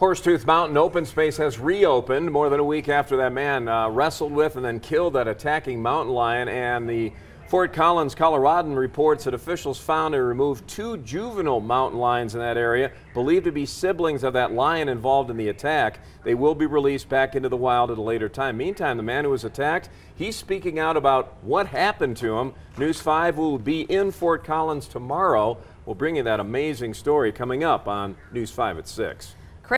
Horsetooth Mountain Open Space has reopened more than a week after that man uh, wrestled with and then killed that attacking mountain lion. And the Fort Collins, Coloradan reports that officials found and removed two juvenile mountain lions in that area, believed to be siblings of that lion involved in the attack. They will be released back into the wild at a later time. Meantime, the man who was attacked, he's speaking out about what happened to him. News 5 will be in Fort Collins tomorrow. We'll bring you that amazing story coming up on News 5 at 6.